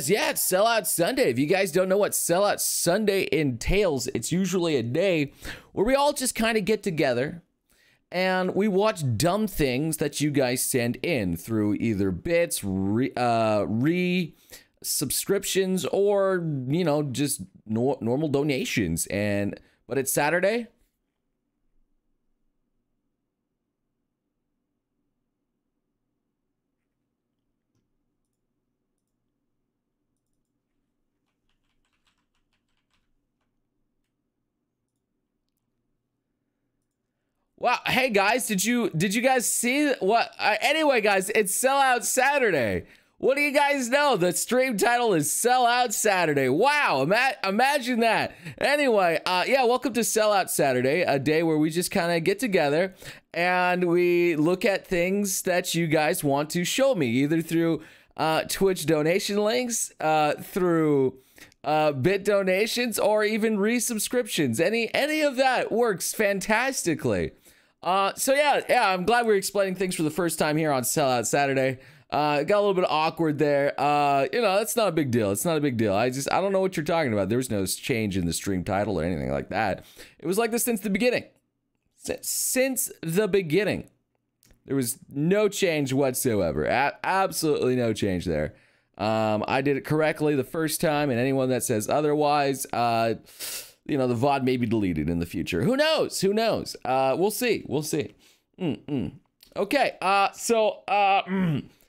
Yeah, it's Sellout Sunday. If you guys don't know what Sellout Sunday entails, it's usually a day where we all just kind of get together and we watch dumb things that you guys send in through either bits, re, uh, re subscriptions, or you know just no, normal donations. And but it's Saturday, Wow. Hey guys, did you did you guys see what? Uh, anyway, guys, it's Sellout Saturday. What do you guys know? The stream title is Sellout Saturday. Wow, ima- imagine that. Anyway, uh, yeah, welcome to Sellout Saturday, a day where we just kind of get together and we look at things that you guys want to show me, either through uh, Twitch donation links, uh, through uh, bit donations, or even resubscriptions. Any any of that works fantastically. Uh, so yeah, yeah, I'm glad we're explaining things for the first time here on Sellout Saturday. Uh, got a little bit awkward there. Uh, you know, that's not a big deal. It's not a big deal. I just, I don't know what you're talking about. There was no change in the stream title or anything like that. It was like this since the beginning. Since the beginning. There was no change whatsoever. A- absolutely no change there. Um, I did it correctly the first time, and anyone that says otherwise, uh, you know, the VOD may be deleted in the future. Who knows? Who knows? Uh, we'll see. We'll see. Mm-mm. Okay. Uh, so, uh, mm,